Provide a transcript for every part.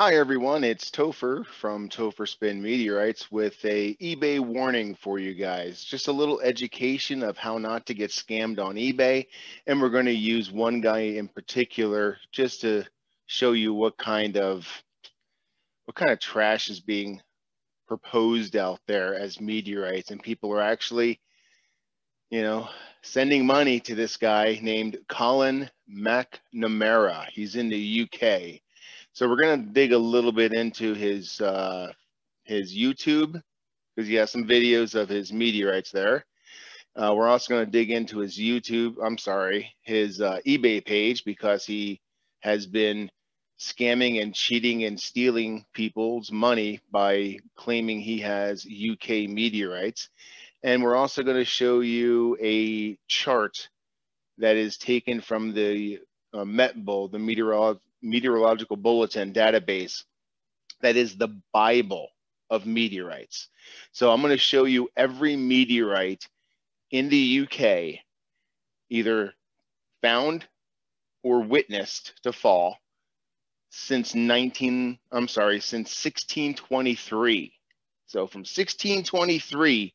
Hi everyone, it's Topher from Topherspin Meteorites with a eBay warning for you guys. Just a little education of how not to get scammed on eBay. And we're going to use one guy in particular just to show you what kind of what kind of trash is being proposed out there as meteorites and people are actually you know sending money to this guy named Colin McNamara. He's in the UK so we're going to dig a little bit into his uh, his YouTube because he has some videos of his meteorites there. Uh, we're also going to dig into his YouTube, I'm sorry, his uh, eBay page because he has been scamming and cheating and stealing people's money by claiming he has UK meteorites. And we're also going to show you a chart that is taken from the uh, MetBull, the Meteoritical Meteoritical Bulletin database that is the Bible of meteorites. So I'm going to show you every meteorite in the UK, either found or witnessed to fall since 19, I'm sorry, since 1623. So from 1623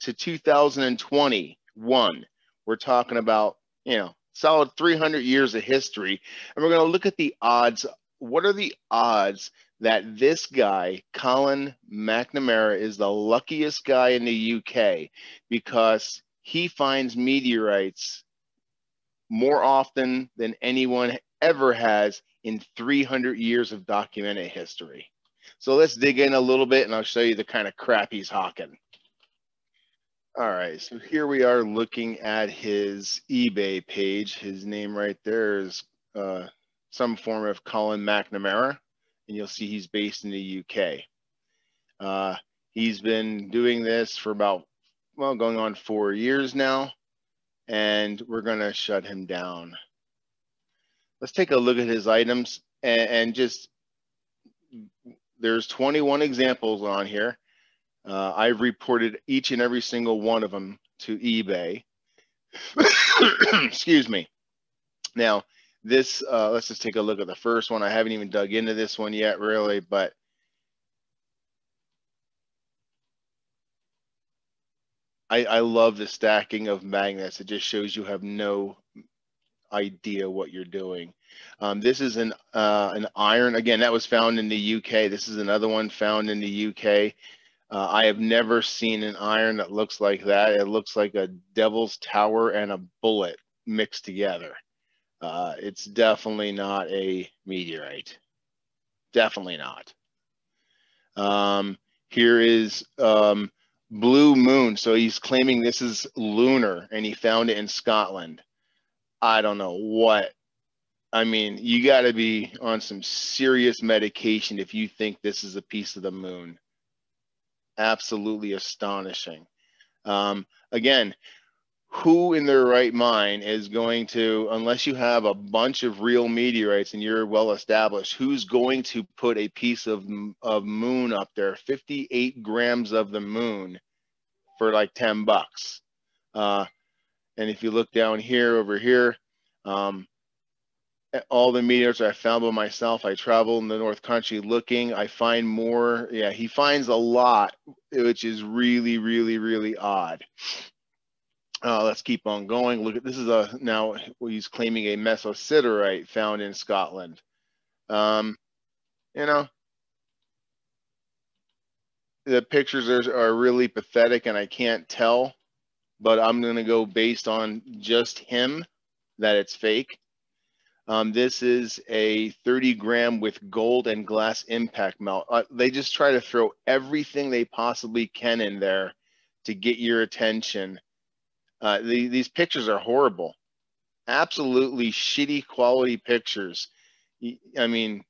to 2021, we're talking about, you know, solid 300 years of history. And we're going to look at the odds. What are the odds that this guy, Colin McNamara, is the luckiest guy in the UK because he finds meteorites more often than anyone ever has in 300 years of documented history. So let's dig in a little bit and I'll show you the kind of crap he's hawking. All right, so here we are looking at his eBay page. His name right there is uh, some form of Colin McNamara, and you'll see he's based in the UK. Uh, he's been doing this for about, well, going on four years now, and we're going to shut him down. Let's take a look at his items and, and just, there's 21 examples on here uh, I've reported each and every single one of them to eBay. Excuse me. Now, this, uh, let's just take a look at the first one. I haven't even dug into this one yet, really, but I, I love the stacking of magnets. It just shows you have no idea what you're doing. Um, this is an uh, an iron. Again, that was found in the UK. This is another one found in the UK. Uh, I have never seen an iron that looks like that. It looks like a devil's tower and a bullet mixed together. Uh, it's definitely not a meteorite. Definitely not. Um, here is um, Blue Moon. So he's claiming this is lunar and he found it in Scotland. I don't know what. I mean, you got to be on some serious medication if you think this is a piece of the moon absolutely astonishing. Um, again, who in their right mind is going to, unless you have a bunch of real meteorites and you're well established, who's going to put a piece of, of moon up there, 58 grams of the moon for like 10 bucks? Uh, and if you look down here over here, um, all the meteors I found by myself. I travel in the North Country looking. I find more. Yeah, he finds a lot, which is really, really, really odd. Uh, let's keep on going. Look at this is a now he's claiming a mesosiderite found in Scotland. Um, you know, the pictures are, are really pathetic, and I can't tell. But I'm gonna go based on just him that it's fake. Um, this is a 30 gram with gold and glass impact melt. Uh, they just try to throw everything they possibly can in there to get your attention. Uh, the, these pictures are horrible, absolutely shitty quality pictures. I mean,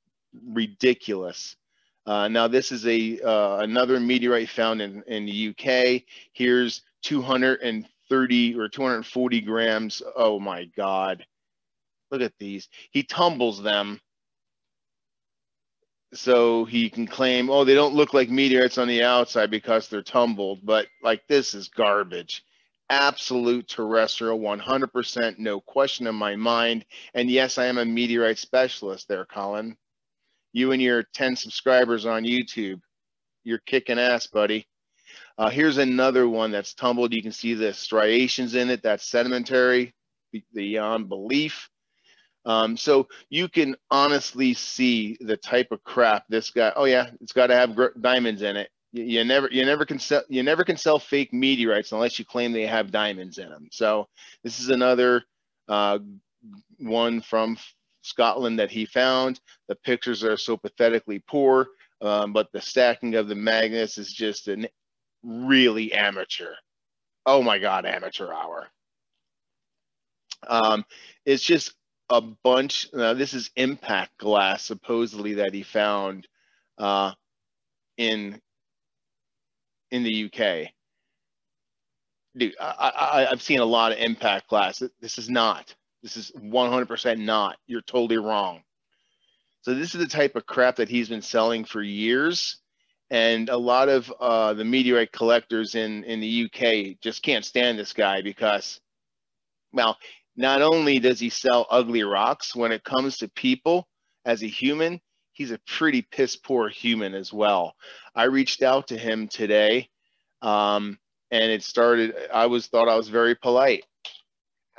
ridiculous. Uh, now this is a uh, another meteorite found in, in the UK. Here's 230 or 240 grams. Oh my God Look at these. He tumbles them so he can claim, oh, they don't look like meteorites on the outside because they're tumbled. But like this is garbage. Absolute terrestrial, 100%, no question in my mind. And yes, I am a meteorite specialist there, Colin. You and your 10 subscribers on YouTube, you're kicking ass, buddy. Uh, here's another one that's tumbled. You can see the striations in it. That's sedimentary beyond belief. Um, so you can honestly see the type of crap this guy. Oh yeah, it's got to have diamonds in it. You, you, never, you never can sell, you never can sell fake meteorites unless you claim they have diamonds in them. So this is another uh, one from Scotland that he found. The pictures are so pathetically poor, um, but the stacking of the magnets is just an really amateur. Oh my God, amateur hour. Um, it's just a bunch. Now, this is impact glass, supposedly that he found uh, in in the UK. Dude, I, I, I've seen a lot of impact glass. This is not. This is 100% not. You're totally wrong. So this is the type of crap that he's been selling for years. And a lot of uh, the meteorite collectors in, in the UK just can't stand this guy because, well, not only does he sell ugly rocks, when it comes to people as a human, he's a pretty piss poor human as well. I reached out to him today um, and it started, I was thought I was very polite.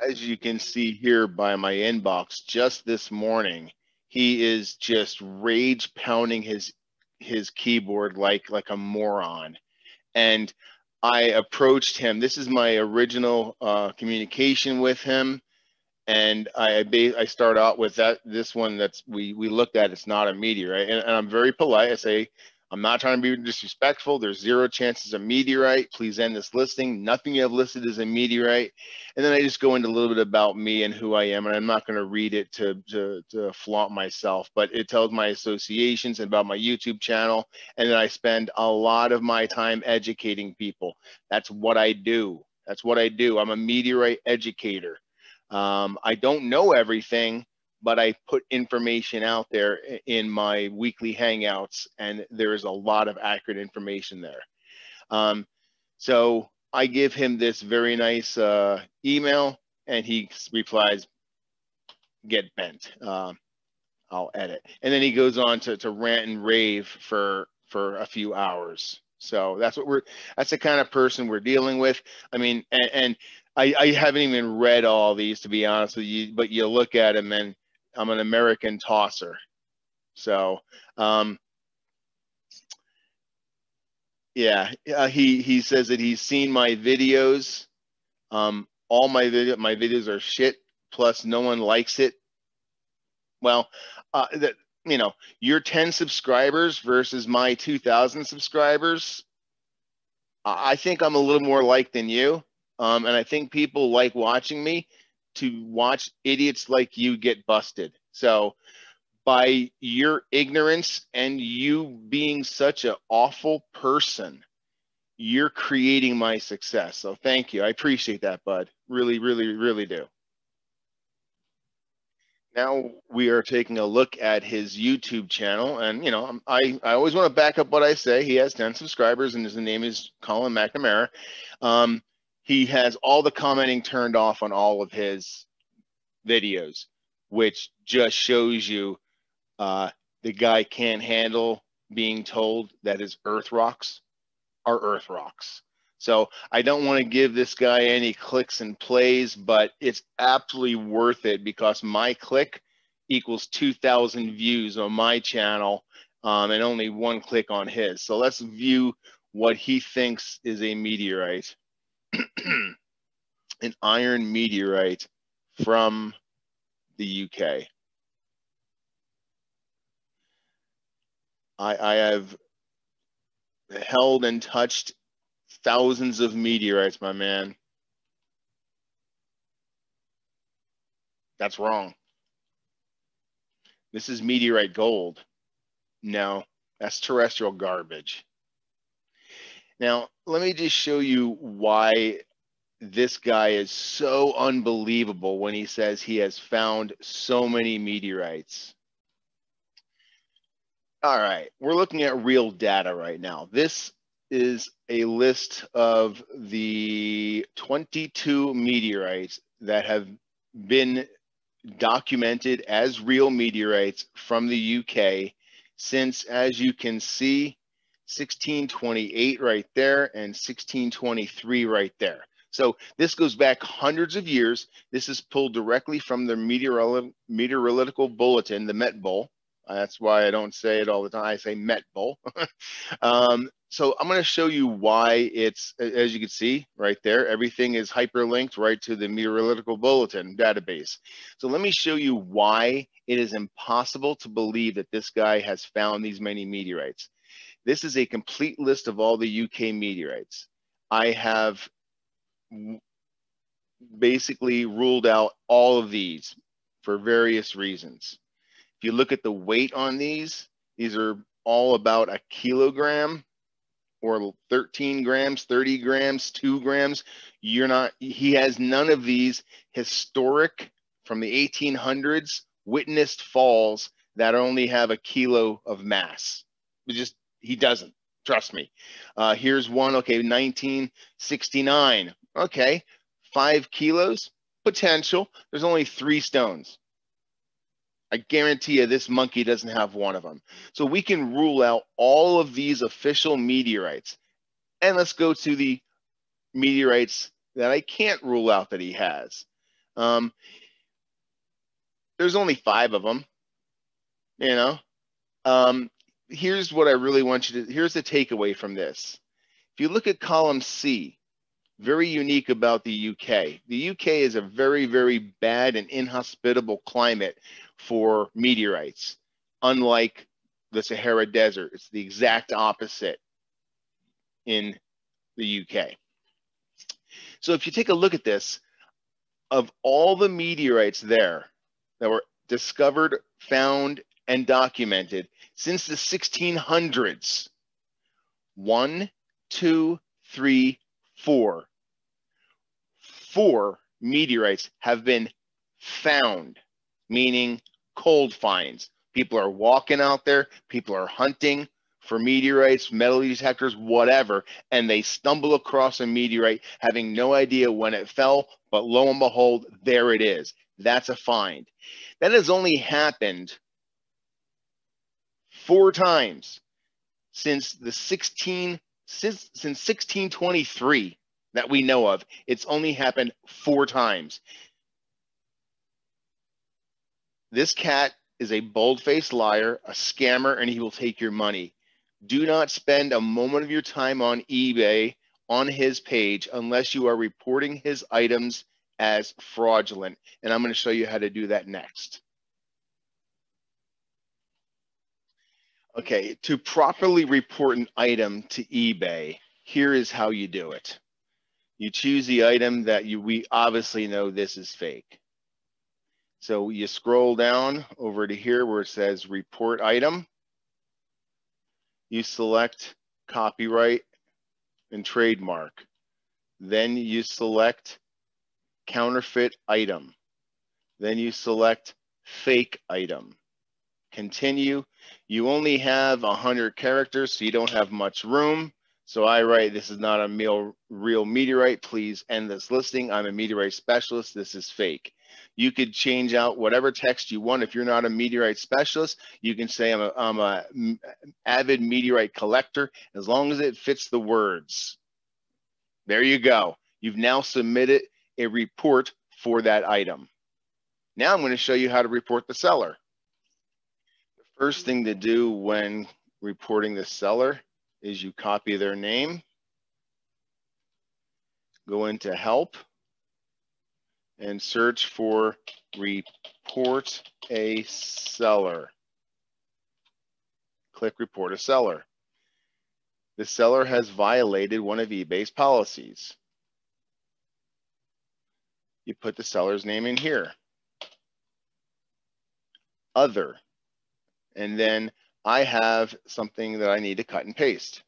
As you can see here by my inbox just this morning he is just rage pounding his his keyboard like like a moron. And i approached him. This is my original uh, communication with him and i i start out with that this one that's we we looked at it's not a meteorite and, and i'm very polite i say I'm not trying to be disrespectful. There's zero chances of meteorite. Please end this listing. Nothing you have listed is a meteorite. And then I just go into a little bit about me and who I am. And I'm not going to read it to, to, to flaunt myself, but it tells my associations and about my YouTube channel. And then I spend a lot of my time educating people. That's what I do. That's what I do. I'm a meteorite educator. Um, I don't know everything, but I put information out there in my weekly hangouts, and there is a lot of accurate information there. Um, so I give him this very nice uh, email, and he replies, "Get bent." Uh, I'll edit, and then he goes on to, to rant and rave for for a few hours. So that's what we're that's the kind of person we're dealing with. I mean, and, and I, I haven't even read all these to be honest with you, but you look at them and I'm an American tosser. So, um, yeah, uh, he he says that he's seen my videos. Um, all my video my videos are shit. Plus, no one likes it. Well, uh, that you know, your 10 subscribers versus my 2,000 subscribers. I think I'm a little more liked than you, um, and I think people like watching me to watch idiots like you get busted. So by your ignorance and you being such an awful person, you're creating my success. So thank you. I appreciate that, bud. Really, really, really do. Now we are taking a look at his YouTube channel, and you know, I, I always want to back up what I say. He has 10 subscribers, and his name is Colin McNamara. Um, he has all the commenting turned off on all of his videos, which just shows you uh, the guy can't handle being told that his earth rocks are earth rocks. So I don't want to give this guy any clicks and plays, but it's absolutely worth it because my click equals 2,000 views on my channel um, and only one click on his. So let's view what he thinks is a meteorite. an iron meteorite from the UK. I, I have held and touched thousands of meteorites, my man. That's wrong. This is meteorite gold. No, that's terrestrial garbage. Now, let me just show you why this guy is so unbelievable when he says he has found so many meteorites. All right, we're looking at real data right now. This is a list of the 22 meteorites that have been documented as real meteorites from the UK since, as you can see, 1628 right there and 1623 right there. So this goes back hundreds of years. This is pulled directly from the Meteoritical Bulletin, the Met Bull. That's why I don't say it all the time. I say Met Bull. um, so I'm going to show you why it's, as you can see right there, everything is hyperlinked right to the Meteoritical Bulletin database. So let me show you why it is impossible to believe that this guy has found these many meteorites. This is a complete list of all the UK meteorites. I have basically ruled out all of these for various reasons. If you look at the weight on these, these are all about a kilogram or 13 grams, 30 grams, two grams. You're not, he has none of these historic from the 1800s witnessed falls that only have a kilo of mass. It just, he doesn't, trust me. Uh, here's one, okay, 1969. Okay, five kilos, potential. There's only three stones. I guarantee you this monkey doesn't have one of them. So we can rule out all of these official meteorites. And let's go to the meteorites that I can't rule out that he has. Um, there's only five of them, you know. Um, here's what I really want you to, here's the takeaway from this. If you look at column C, very unique about the UK. The UK is a very, very bad and inhospitable climate for meteorites, unlike the Sahara Desert. It's the exact opposite in the UK. So if you take a look at this, of all the meteorites there that were discovered, found, and documented since the 1600s, one, two, three, four, four meteorites have been found meaning cold finds. People are walking out there, people are hunting for meteorites, metal detectors, whatever, and they stumble across a meteorite having no idea when it fell, but lo and behold, there it is. That's a find. That has only happened four times since the 16 since, since 1623 that we know of. It's only happened four times. This cat is a bold-faced liar, a scammer, and he will take your money. Do not spend a moment of your time on eBay on his page unless you are reporting his items as fraudulent. And I'm going to show you how to do that next. Okay, to properly report an item to eBay, here is how you do it. You choose the item that you we obviously know this is fake. So you scroll down over to here where it says report item. You select copyright and trademark. Then you select counterfeit item. Then you select fake item. Continue. You only have 100 characters, so you don't have much room. So I write, this is not a real, meteorite. Please end this listing. I'm a meteorite specialist. This is fake. You could change out whatever text you want. If you're not a meteorite specialist, you can say I'm a, I'm a avid meteorite collector as long as it fits the words. There you go. You've now submitted a report for that item. Now I'm going to show you how to report the seller. First thing to do when reporting the seller is you copy their name, go into help, and search for report a seller. Click report a seller. The seller has violated one of eBay's policies. You put the seller's name in here. Other. And then I have something that I need to cut and paste.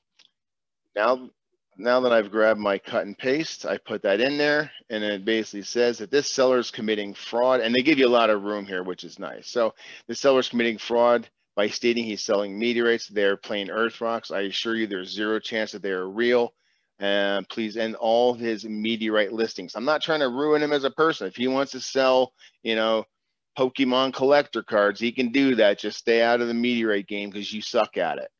Now now that I've grabbed my cut and paste, I put that in there and it basically says that this seller is committing fraud and they give you a lot of room here, which is nice. So the seller is committing fraud by stating he's selling meteorites. They're plain earth rocks. I assure you there's zero chance that they're real. And please end all his meteorite listings. I'm not trying to ruin him as a person. If he wants to sell, you know, Pokemon collector cards. He can do that. Just stay out of the meteorite game because you suck at it.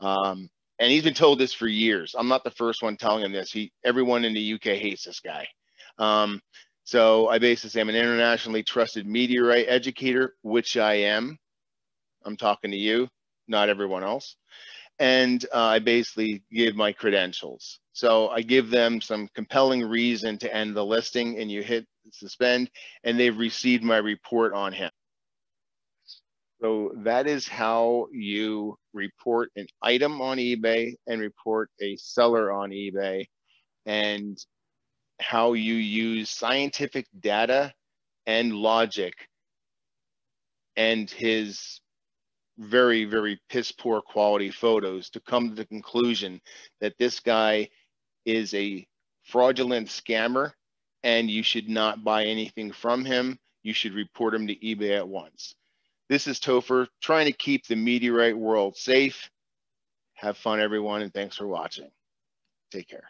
Um, and he's been told this for years. I'm not the first one telling him this. He, everyone in the UK hates this guy. Um, so I basically say I'm an internationally trusted meteorite educator, which I am. I'm talking to you, not everyone else. And uh, I basically give my credentials. So I give them some compelling reason to end the listing and you hit suspend and they've received my report on him. So that is how you report an item on eBay and report a seller on eBay and how you use scientific data and logic and his very, very piss poor quality photos to come to the conclusion that this guy is a fraudulent scammer and you should not buy anything from him. You should report him to eBay at once. This is Topher trying to keep the meteorite world safe. Have fun, everyone, and thanks for watching. Take care.